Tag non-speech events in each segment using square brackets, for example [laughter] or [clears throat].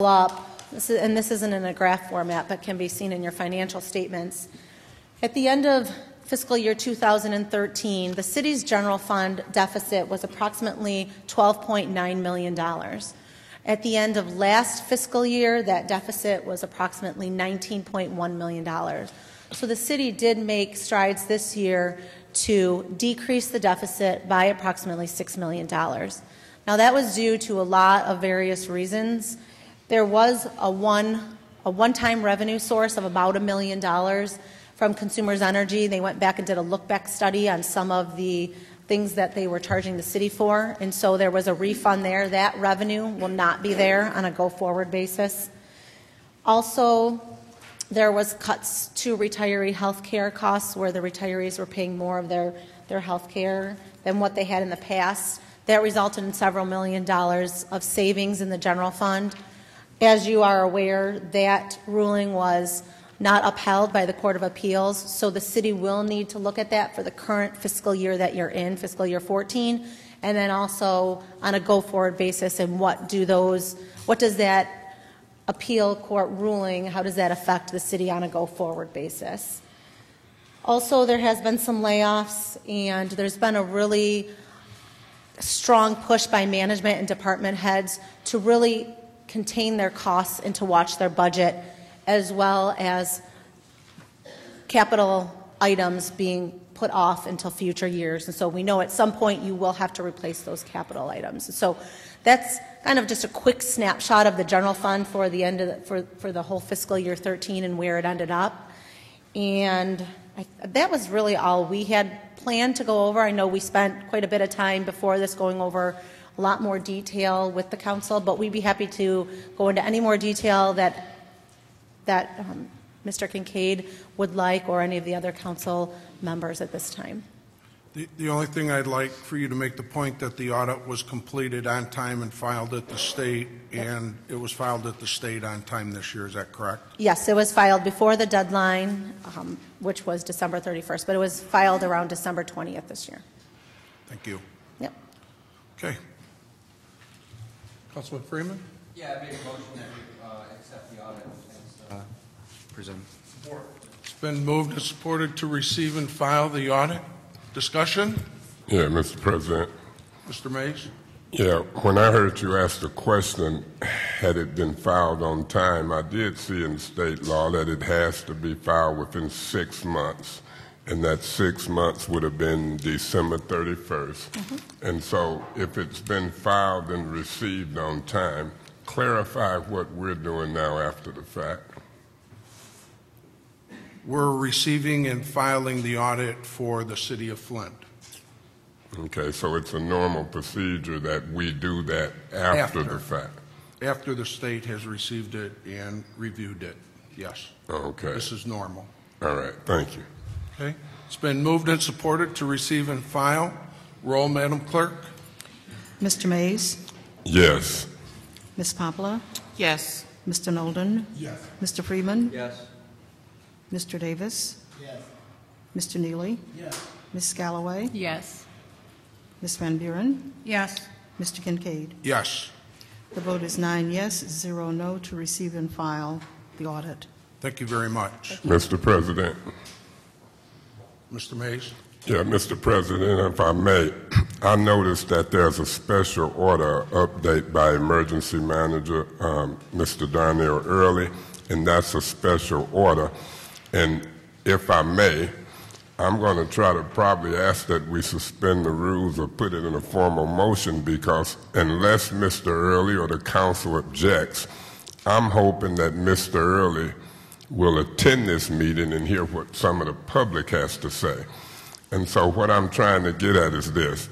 up, this is- and this isn't in a graph format, but can be seen in your financial statements. At the end of fiscal year 2013, the city's general fund deficit was approximately $12.9 million. At the end of last fiscal year, that deficit was approximately $19.1 million. So the city did make strides this year to decrease the deficit by approximately $6 million. Now, that was due to a lot of various reasons. There was a one a one-time revenue source of about a million dollars from Consumers Energy. They went back and did a look-back study on some of the things that they were charging the city for, and so there was a refund there. That revenue will not be there on a go-forward basis. Also, there was cuts to retiree health care costs where the retirees were paying more of their, their health care than what they had in the past. That resulted in several million dollars of savings in the general fund. As you are aware, that ruling was not upheld by the Court of Appeals, so the city will need to look at that for the current fiscal year that you're in, fiscal year 14, and then also on a go-forward basis, and what do those, what does that appeal court ruling, how does that affect the city on a go-forward basis? Also, there has been some layoffs, and there's been a really strong push by management and department heads to really contain their costs and to watch their budget, as well as capital items being put off until future years. And so we know at some point you will have to replace those capital items. So that's kind of just a quick snapshot of the general fund for the end of the, for, for the whole fiscal year 13 and where it ended up. And I, that was really all we had planned to go over. I know we spent quite a bit of time before this going over a lot more detail with the council, but we'd be happy to go into any more detail that that um, Mr. Kincaid would like or any of the other council members at this time. The, the only thing I'd like for you to make the point that the audit was completed on time and filed at the state, and it was filed at the state on time this year, is that correct? Yes, it was filed before the deadline, um, which was December 31st, but it was filed around December 20th this year. Thank you. Yep. Okay. Councilman Freeman? Yeah, I made a motion that we uh, accept the audit as uh, presented. It's been moved and supported to receive and file the audit. Discussion? Yeah, Mr. President. Mr. Mays? Yeah, when I heard you ask the question, had it been filed on time, I did see in state law that it has to be filed within six months, and that six months would have been December 31st. Mm-hmm. And so if it's been filed and received on time, clarify what we're doing now after the fact. We're receiving and filing the audit for the city of Flint. Okay, so it's a normal procedure that we do that after, After. the fact. After the state has received it and reviewed it, yes. Okay, This is normal. all right, thank you. Okay? It's been moved and supported to receive and file. Roll, Madam Clerk. Mr. Mays, Yes. Ms. Poplar, Yes. Mr. Nolden, Yes. Mr. Freeman, Yes. Mr. Davis, Yes. Mr. Neeley, Yes. Ms. Galloway, Yes. Ms. Van Buren, Yes. Mr. Kincaid. Yes. The vote is nine yes, zero no to receive and file the audit. Thank you very much. Mr. President. Mr. Mays? Yeah, Mr. President, if I may, [clears throat] I noticed that there's a special order update by Emergency Manager, um, Mr. Darnell Earley, and that's a special order. And if I may, I'm going to try to probably ask that we suspend the rules or put it in a formal motion because unless Mr. Earley or the council objects, I'm hoping that Mr. Earley will attend this meeting and hear what some of the public has to say. And so what I'm trying to get at is this.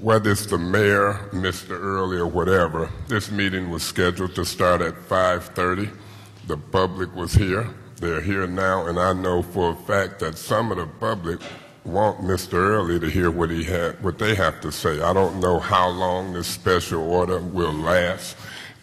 Whether it's the mayor, Mr. Earley, or whatever, this meeting was scheduled to start at 5.30. The public was here. They're here now, and I know for a fact that some of the public want Mr. Earley to hear what he had, what they have to say. I don't know how long this special order will last.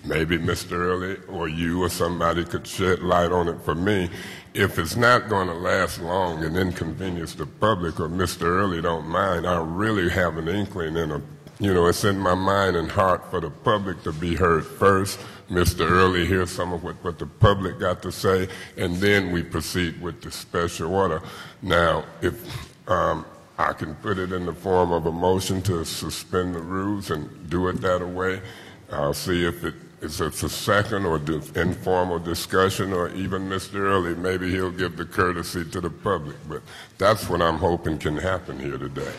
Maybe Mr. Earley or you or somebody could shed light on it for me. If it's not going to last long and inconvenience the public or Mr. Earley don't mind, I really have an inkling and a you know, it's in my mind and heart for the public to be heard first. Mr. Earley hears some of what, what the public got to say, and then we proceed with the special order. Now, if um, I can put it in the form of a motion to suspend the rules and do it that way, I'll see if it it's a second or informal discussion, or even Mr. Earley, maybe he'll give the courtesy to the public. But that's what I'm hoping can happen here today.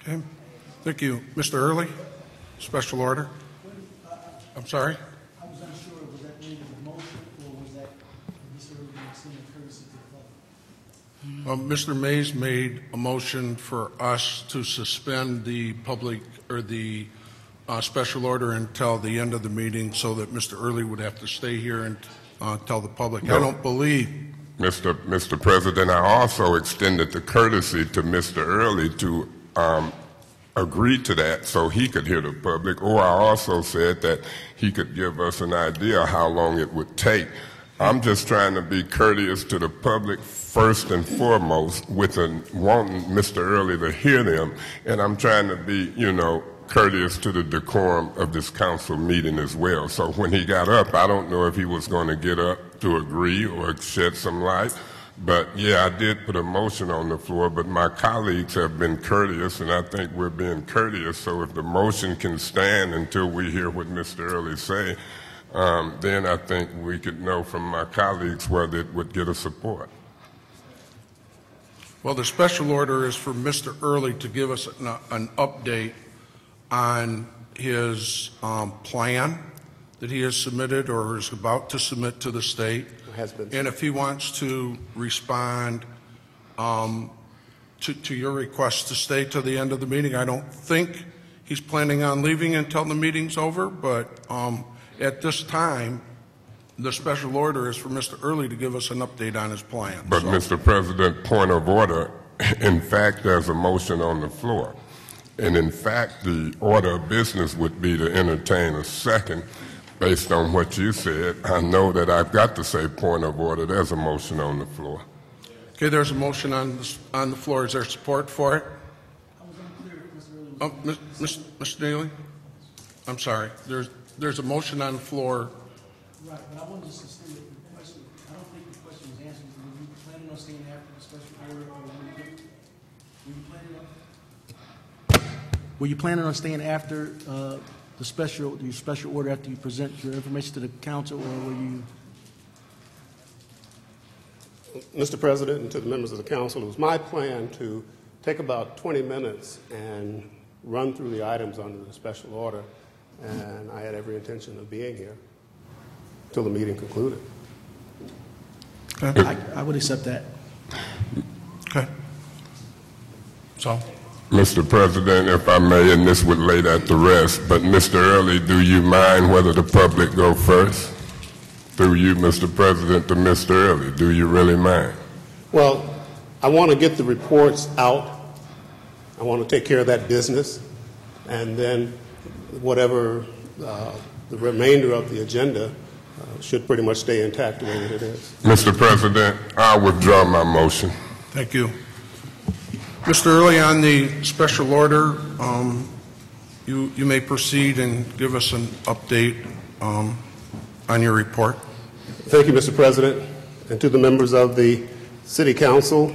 Okay, thank you. Mr. Earley, special order? I'm sorry? I was unsure, was that made as a motion, or was that Mr. Irving extending courtesy to the public? Mr. Mays made a motion for us to suspend the public, or the uh, special order until the end of the meeting so that Mr. Earley would have to stay here and uh, tell the public. I don't believe, Mr. Mr. President, I also extended the courtesy to Mr. Earley to um, agree to that so he could hear the public, or I also said that he could give us an idea how long it would take. I'm just trying to be courteous to the public first and foremost, with wanting Mr. Earley to hear them, and I'm trying to be, you know, courteous to the decorum of this council meeting as well. So when he got up, I don't know if he was going to get up to agree or shed some light. But yeah, I did put a motion on the floor, but my colleagues have been courteous, and I think we're being courteous. So if the motion can stand until we hear what Mr. Earley say, um, then I think we could know from my colleagues whether it would get a support. well, the special order is for Mr. Earley to give us an an update on his um, plan that he has submitted or is about to submit to the state. Has been. And if he wants to respond um, to, to your request to stay to the end of the meeting, I don't think he's planning on leaving until the meeting's over, but um, at this time, the special order is for Mr. Earley to give us an update on his plan. But, So- Mr. President, point of order, in fact, there's a motion on the floor. And in fact, the order of business would be to entertain a second based on what you said. I know that I've got to say point of order. There's a motion on the floor. Okay, there's a motion on, the- on the floor. Is there support for it? I was unclear if Mr. Irving Oh, Ms- Ms- Mr. Neeley? I'm sorry. There's, there's a motion on the floor. Right, but I wanted to sustain the question, I don't think the question was answered, were you planning on staying after the special order, or were you, were you planning on? Were you planning on staying after, uh, the special, your special order after you present your information to the council, or were you? Mr. President, and to the members of the council, it was my plan to take about 20 minutes and run through the items under the special order, and I had every intention of being here till the meeting concluded. I, I would accept that. Okay. So, Mr. President, if I may, and this would lay that to rest, but Mr. Earley, do you mind whether the public go first? Through you, Mr. President, to Mr. Earley, do you really mind? Well, I want to get the reports out. I want to take care of that business, and then whatever uh, the remainder of the agenda uh, should pretty much stay intact the way that it is. Mr. President, I withdraw my motion. thank you. Mr. Earley, on the special order, um, you, you may proceed and give us an update um, on your report. Thank you, Mr. President, and to the members of the City Council.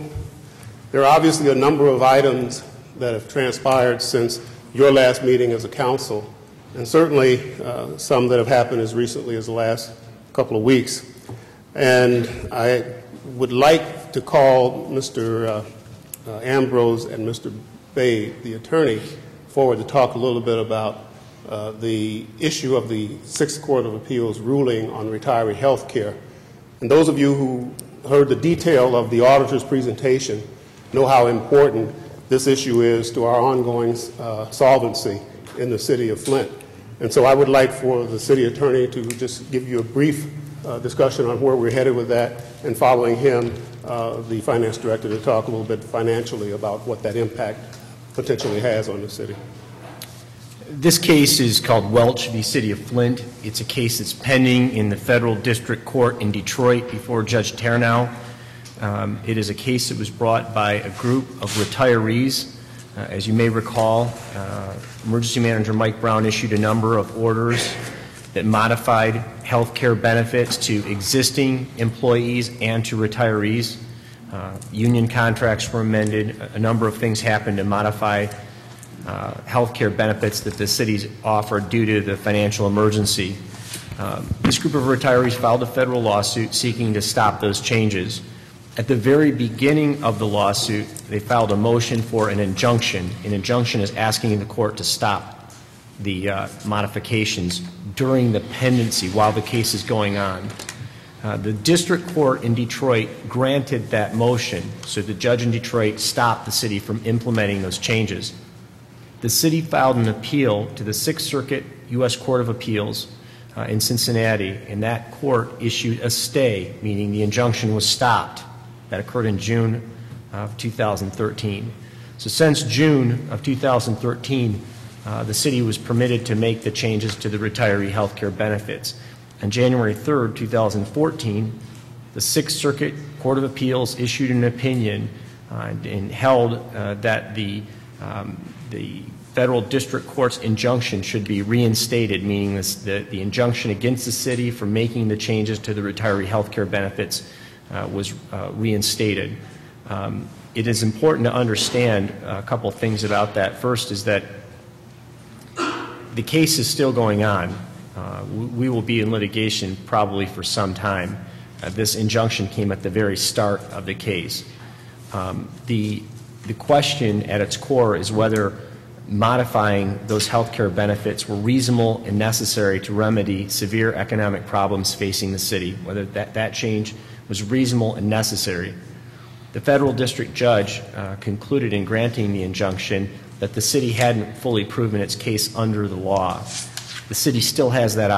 There are obviously a number of items that have transpired since your last meeting as a council, and certainly uh, some that have happened as recently as the last couple of weeks. And I would like to call Mr. uh, uh, Ambrose and Mr. Bay, the attorney, forward to talk a little bit about uh, the issue of the Sixth Court of Appeals ruling on retiree health care. And those of you who heard the detail of the auditor's presentation know how important this issue is to our ongoing uh, solvency in the city of Flint. And so I would like for the city attorney to just give you a brief uh, discussion on where we're headed with that, and following him, uh, the finance director to talk a little bit financially about what that impact potentially has on the city. This case is called Welch v. City of Flint. It's a case that's pending in the federal district court in Detroit before Judge Tarnow. Um, It is a case that was brought by a group of retirees. Uh, As you may recall, uh, Emergency Manager Mike Brown issued a number of orders that modified health care benefits to existing employees and to retirees. Uh, Union contracts were amended, a- number of things happened to modify uh, health care benefits that the cities offered due to the financial emergency. Um, This group of retirees filed a federal lawsuit seeking to stop those changes. At the very beginning of the lawsuit, they filed a motion for an injunction. An injunction is asking the court to stop the uh, modifications during the pendency while the case is going on. Uh, The district court in Detroit granted that motion, so the judge in Detroit stopped the city from implementing those changes. The city filed an appeal to the Sixth Circuit U.S. Court of Appeals uh, in Cincinnati, and that court issued a stay, meaning the injunction was stopped. That occurred in June of 2013. So since June of 2013, uh, the city was permitted to make the changes to the retiree health care benefits. On January 3rd, 2014, the Sixth Circuit Court of Appeals issued an opinion uh, and held uh, that the, um, the federal district court's injunction should be reinstated, meaning this, the, the injunction against the city for making the changes to the retiree health care benefits was uh, reinstated. Um, it is important to understand a couple things about that. First is that the case is still going on. Uh, we, we will be in litigation probably for some time. Uh, this injunction came at the very start of the case. Um, the, the question at its core is whether modifying those health care benefits were reasonable and necessary to remedy severe economic problems facing the city, whether that, that change was reasonable and necessary. The federal district judge uh, concluded in granting the injunction that the city hadn't fully proven its case under the law. The city still has that